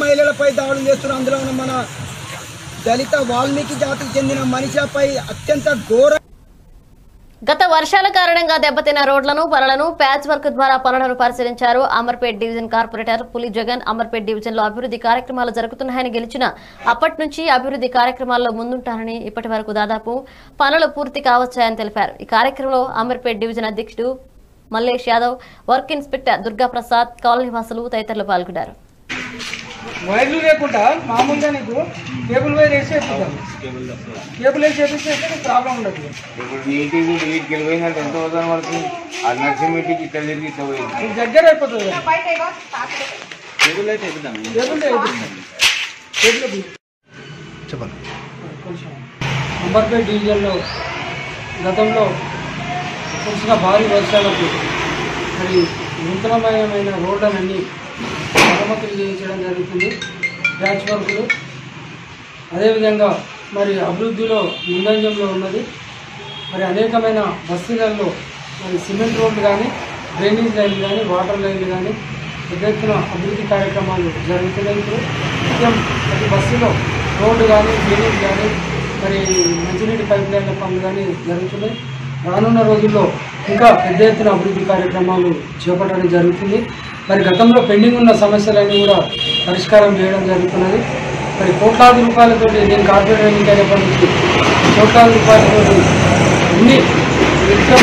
మహిళలపై దాడులు చేస్తున్నారు అందులో ఉన్న మన దళిత వాల్మీకి జాతికి చెందిన మనిషిపై అత్యంత ఘోర గత వర్షాల కారణంగా దెబ్బతిన్న రోడ్లను పనులను ప్యాచ్ వర్క్ ద్వారా పనులను పరిశీలించారు అమర్పేట్ డివిజన్ కార్పొరేటర్ పులి జగన్. అమర్పేట్ డివిజన్లో అభివృద్ధి కార్యక్రమాలు జరుగుతున్నాయని గెలిచిన అప్పటి నుంచి అభివృద్ధి కార్యక్రమాల్లో ముందుంటారని ఇప్పటి వరకు దాదాపు పనులు పూర్తి కావచ్చాయని తెలిపారు. ఈ కార్యక్రమంలో అమర్పేట్ డివిజన్ అధ్యక్షుడు Mallesh Yadav work inspector Durgaprasad colony వాసులు తదితరులు పాల్గొన్నారు. వైర్లు లేకుండా మామూలుగా నీకు కేబుల్ వైర్ వేసి వేపిద్దాం కేబుల్ వేసి వేపిస్తే ప్రాబ్లం ఉండదు ఇప్పుడు కూడా వీటికి వెళ్ళిపోయిందంటే ఎంత అవుతాను వాళ్ళకి ఆ నర్సింగ్ ఇంటికి ఇట్లా తిరిగి ఇట్లా పోయింది దగ్గర అయిపోతుంది. కేబుల్ వేపిస్తాం. కేబుల్ వేపి- కొంచెం. అంబర్పేట్ డివిజన్లో గతంలో కురిసిన భారీ వర్షాలకు మరి నూతనమయమైన రోడ్లనన్నీ మరమ్మతులు చేయించడం జరుగుతుంది. బ్యాచ్ వర్కులు. అదేవిధంగా మరి అభివృద్ధిలో ముందంజంలో ఉన్నది. మరి అనేకమైన బస్తీలలో మరి సిమెంట్ రోడ్లు కానీ డ్రైనేజ్ లైన్లు కానీ వాటర్ లైన్లు కానీ పెద్ద ఎత్తున అభివృద్ధి కార్యక్రమాలు జరుగుతున్నాయి ఇప్పుడు. నిత్యం ప్రతి బస్సులో రోడ్డు కానీ డ్రైనేజ్ కానీ మరి మంచినీటి పైప్ లైన్ల పనులు కానీ జరుగుతున్నాయి. రానున్న రోజుల్లో ఇంకా పెద్ద ఎత్తున అభివృద్ధి కార్యక్రమాలు చేపట్టడం జరుగుతుంది. మరి గతంలో పెండింగ్ ఉన్న సమస్యలన్నీ కూడా పరిష్కారం చేయడం జరుగుతున్నది. మరి కోట్లాది రూపాయలతో నేను కార్పొరేట్ ఎన్నికైనప్పటి నుంచి కోట్లాది రూపాయలతో అన్ని నిత్యం